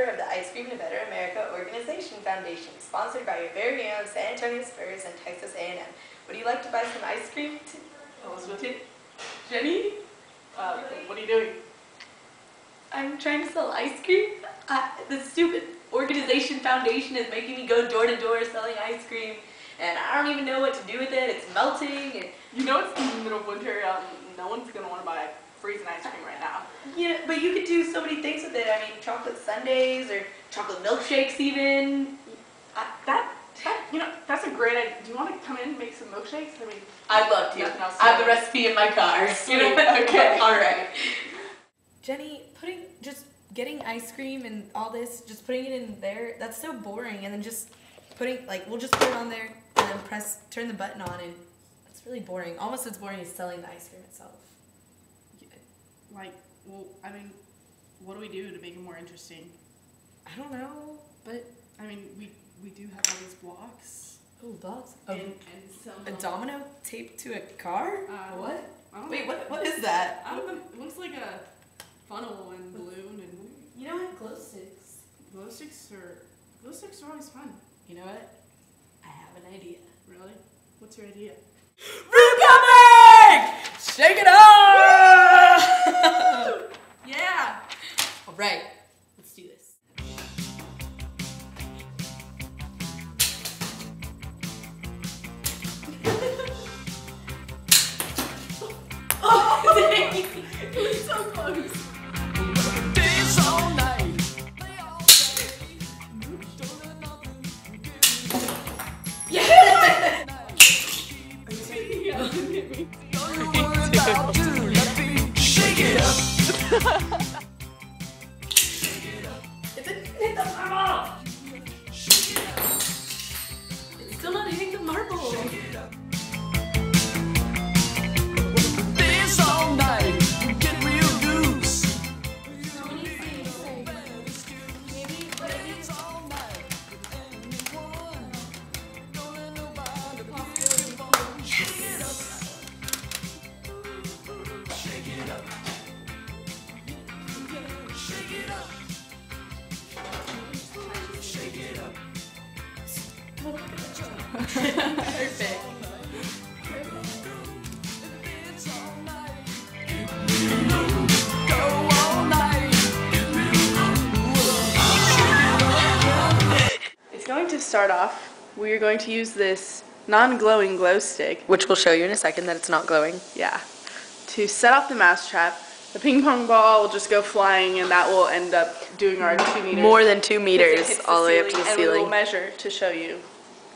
member of the Ice Cream to Better America Organization Foundation, sponsored by your very own San Antonio Spurs and Texas A&M. Would you like to buy some ice cream? Elizabeth? Jenny? Uh, what are you doing? I'm trying to sell ice cream. I, the stupid organization foundation is making me go door to door selling ice cream, and I don't even know what to do with it. It's melting, and You know it's in the middle of winter. Um, no one's gonna want to buy freezing ice cream right now. yeah, but you could do so many things with it. I mean, chocolate sundaes or chocolate milkshakes, even. I, That, that, you know, that's a great idea. Do you want to come in and make some milkshakes? I mean, I'd love to. Nothing else I have the recipe in my car. Sweet. Okay. All right. Jenny, putting just getting ice cream and all this, just putting it in there, that's so boring. And then just putting like we'll just put it on there and then press turn the button on and it's really boring. Almost as boring as selling the ice cream itself. Like, well, I mean, what do we do to make it more interesting? I don't know, but I mean, we we do have all these blocks. oh blocks. And, A, and some. a um, domino taped to a car? Uh, what? I don't Wait, know. what? What is that? I don't know. It looks like a funnel and balloon and You know what? Glow sticks. glow sticks are glow sticks are always fun. You know what? I have an idea. Really? What's your idea? so close. Start off. We are going to use this non-glowing glow stick. Which we'll show you in a second that it's not glowing. Yeah. To set off the mousetrap. The ping pong ball will just go flying, and that will end up doing our two meters. More than two meters all the way up to the And we will ceiling. measure to show you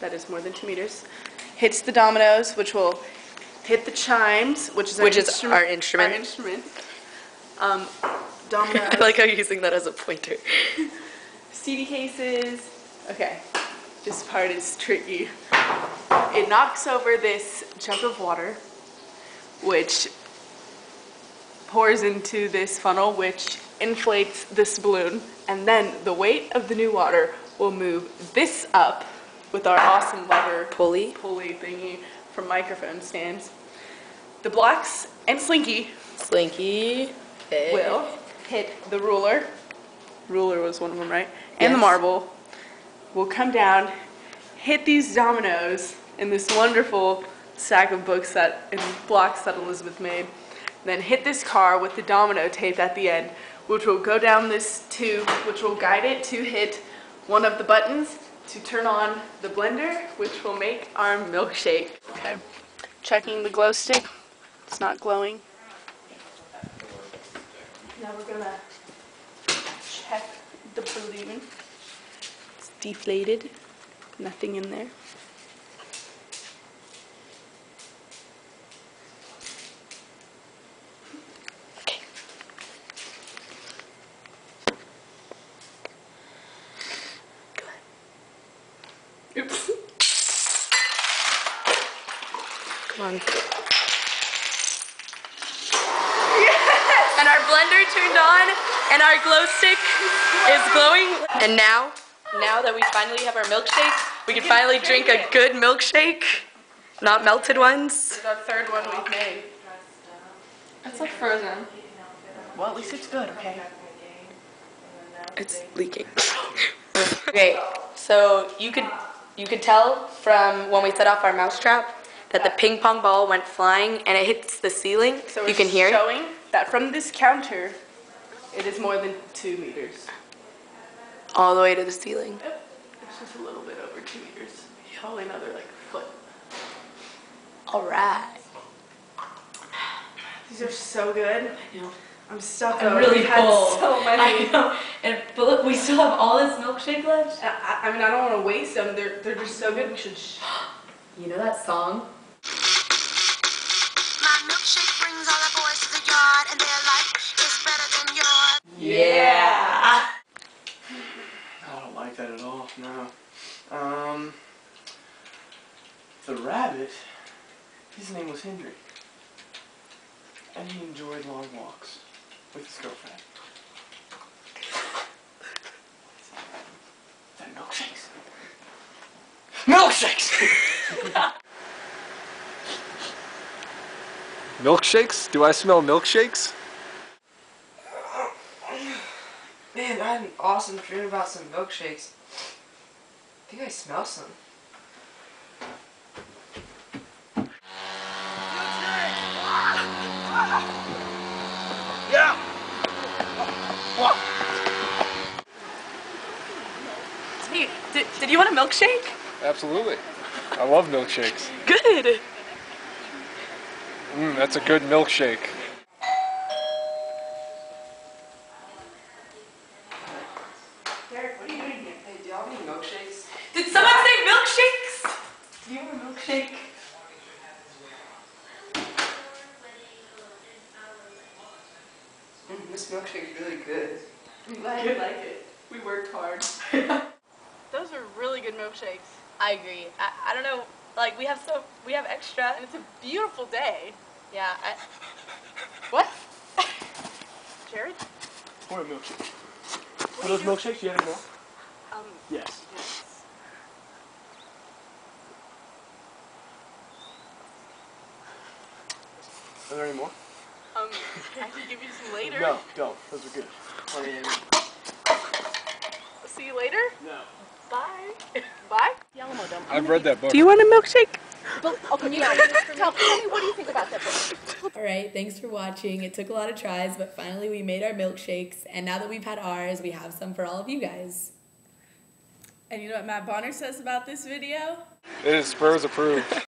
that is more than two meters. Hits the dominoes, which will hit the chimes, which is our Which is instrument. our instrument. Our instrument. Um, dominoes. I like how you're using that as a pointer. CD cases. Okay, this part is tricky. It knocks over this jug of water, which pours into this funnel, which inflates this balloon, and then the weight of the new water will move this up with our awesome lever Pulley. pulley thingy from microphone stands. The blocks and Slinky Slinky. Okay. will hit the ruler. Ruler was one of them, right? And the marble will come down, hit these dominoes in this wonderful stack of books that and blocks that Elizabeth made. Then hit this car with the domino tape at the end, which will go down this tube, which will guide it to hit one of the buttons to turn on the blender, which will make our milkshake. Okay. Checking the glow stick. It's not glowing. Now we're gonna check the balloon. It's deflated, nothing in there. Oops. Come on. And our blender turned on, and our glow stick is glowing. And now, now that we finally have our milkshake, we can finally drink a good milkshake, not melted ones. This is our third one we've made. It's like frozen. Well, at least it's good, okay? It's leaking. okay, so you could you could tell from when we set off our mousetrap that the ping pong ball went flying and it hits the ceiling. So you we're can hear it. showing that from this counter, it is more than two meters. All the way to the ceiling. It's just a little bit over two meters. Probably another like foot. All right. These are so good. I know. I'm stuck. I'm though. really We've had full. So many. I know. And but look, we still have all this milkshake left. I, I- I mean, I don't want to waste them. They're they're just so good. We should. Sh- You know that song? My milkshake brings all the boys to the yard, and their life is better than yours. Yeah. I don't like that at all. No. Um. The rabbit. His name was Henry, and he enjoyed long walks with his girlfriend. Milkshakes. Milkshakes. Milkshakes? Do I smell milkshakes? Man, I had an awesome dream about some milkshakes. I think I smell some. yeah. What? hey, did, did you want a milkshake? Absolutely. I love milkshakes. Good. Mmm, that's a good milkshake. Derek, what are you doing here? Hey, do y'all have any milkshakes? Did someone say milkshakes? Do you want a milkshake? Mm, this milkshake's really good. I'm glad you like it. We worked hard. Those are really good milkshakes. I agree. I, I don't know. Like we have so we have extra. And it's a beautiful day. Yeah. I, What? Jared? Or a milkshake. Are those milkshakes? You have any more? Um, Yes. yes. Are there any more? Um, I can give you some later. No, don't. Those are good. I mean, See you later. no. Bye. Bye. I've read that book. Do you want a milkshake? But, okay, yeah, tell, tell me what do you think about that book? All right, thanks for watching. It took a lot of tries, but finally we made our milkshakes, and now that we've had ours, we have some for all of you guys. And you know what Matt Bonner says about this video? It is Spurs approved.